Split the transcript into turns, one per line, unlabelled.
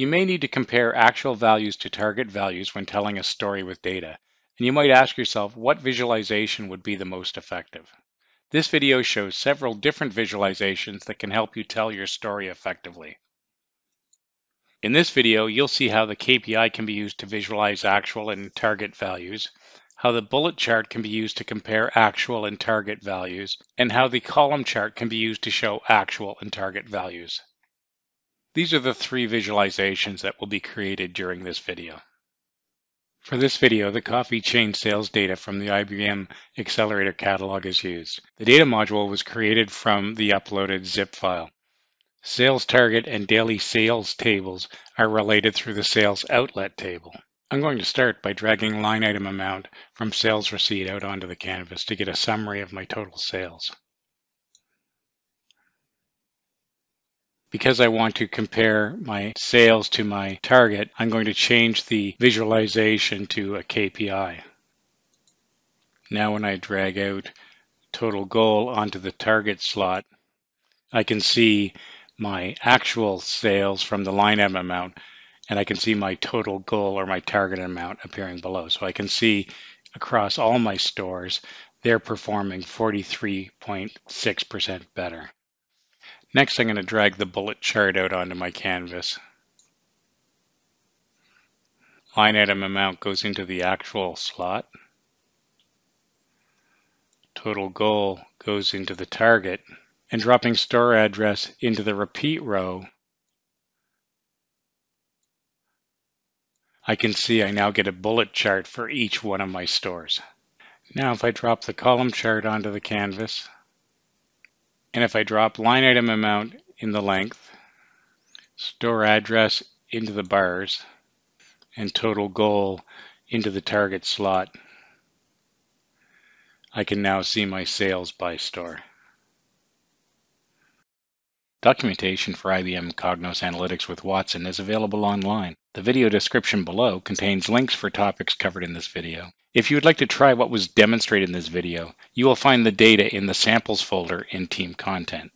You may need to compare actual values to target values when telling a story with data, and you might ask yourself what visualization would be the most effective. This video shows several different visualizations that can help you tell your story effectively. In this video, you'll see how the KPI can be used to visualize actual and target values, how the bullet chart can be used to compare actual and target values, and how the column chart can be used to show actual and target values. These are the three visualizations that will be created during this video. For this video, the coffee chain sales data from the IBM Accelerator catalog is used. The data module was created from the uploaded zip file. Sales target and daily sales tables are related through the sales outlet table. I'm going to start by dragging line item amount from sales receipt out onto the canvas to get a summary of my total sales. Because I want to compare my sales to my target, I'm going to change the visualization to a KPI. Now when I drag out total goal onto the target slot, I can see my actual sales from the line item amount, and I can see my total goal or my target amount appearing below. So I can see across all my stores, they're performing 43.6% better. Next, I'm going to drag the bullet chart out onto my canvas. Line item amount goes into the actual slot. Total goal goes into the target and dropping store address into the repeat row, I can see I now get a bullet chart for each one of my stores. Now if I drop the column chart onto the canvas, and if I drop line item amount in the length, store address into the bars, and total goal into the target slot, I can now see my sales by store. Documentation for IBM Cognos Analytics with Watson is available online. The video description below contains links for topics covered in this video. If you would like to try what was demonstrated in this video, you will find the data in the samples folder in Team Content.